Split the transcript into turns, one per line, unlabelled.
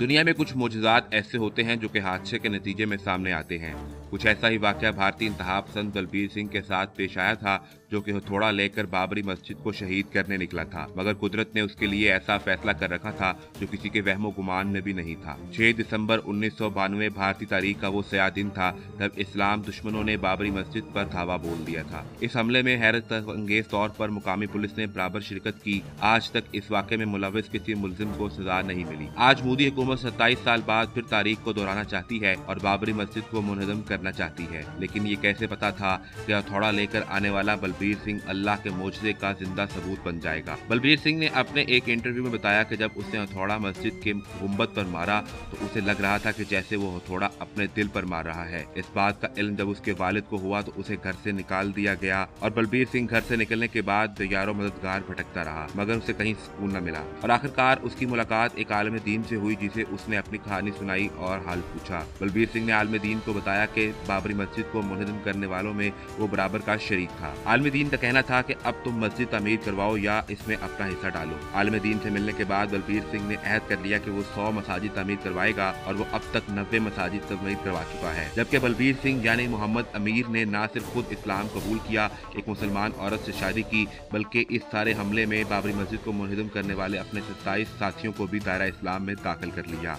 دنیا میں کچھ معجزات ایسے ہوتے ہیں جو کہ حادثے کے نتیجے میں سامنے آتے ہیں۔ کچھ ایسا ہی واقعہ بھارتی انتہا پسند بلبیر سنگھ کے ساتھ پیش آیا تھا جو کہ ہتھوڑا لے کر بابری مسجد کو شہید کرنے نکلا تھا، مگر قدرت نے اس کے لیے ایسا فیصلہ کر رکھا تھا جو کسی کے وہم و گمان میں بھی نہیں تھا۔ چھ دسمبر انیس سو بانوے بھارتی تاریخ کا وہ سیاہ دن تھا جب اسلام دشمنوں نے بابری مسجد پر دھاوا بول دیا تھا۔ اس حملے میں حیرت انگیز طور پر مقامی پولیس نے برابر شرکت کی۔ آج تک اس واقعے میں ملوث کسی ملزم کو سزا نہیں ملی۔ آج مودی حکومت ستائیس سال بعد پھر تاریخ کو دہرانا چاہتی ہے اور بابری مسجد کو منہدم کرنا چاہتی ہے۔ لیکن یہ کیسے پتا تھا کہ ہتھوڑا لے کر آنے والا بلبیر سنگھ اللہ کے موجزے کا زندہ ثبوت بن جائے گا۔ بلبیر سنگھ نے اپنے ایک انٹرویو میں بتایا کہ جب اس نے ہتھوڑا مسجد کے گنبد پر مارا تو اسے لگ رہا تھا کہ جیسے وہ ہتھوڑا اپنے دل پر مار رہا ہے۔ اس بات کا علم جب اس کے والد کو ہوا تو اسے گھر سے نکال دیا گیا اور بلبیر سنگھ گھر سے نکلنے کے بعد یارو مددگار بھٹکتا رہا، مگر اسے کہیں سکون نہ ملا۔ اور آخرکار اس کی ملاقات ایک عالم دین سے ہوئی، جسے اس نے اپنی کہانی سنائی اور حال پوچھا۔ بلبیر سنگھ نے عالم دین کو بتایا کہ بابری مسجد کو منہدم کرنے والوں میں وہ برابر کا شریک تھا۔ عالم دین کا کہنا تھا کہ اب تم مسجد تعمیر کرواؤ یا اس میں اپنا حصہ ڈالو۔ عالم دین سے ملنے کے بعد بلبیر سنگھ نے عہد کر لیا کہ وہ سو مساجد تعمیر کروائے گا اور وہ اب تک نوے مساجد تعمیر کروا چکا ہے۔ جبکہ بلبیر سنگھ یعنی محمد امیر نے نہ صرف خود اسلام قبول کیا، ایک مسلمان عورت سے شادی کی، بلکہ اس سارے حملے میں بابری مسجد کو منہدم کرنے والے اپنے ستائیس ساتھیوں کو بھی دائرہ اسلام میں داخل کر لیا۔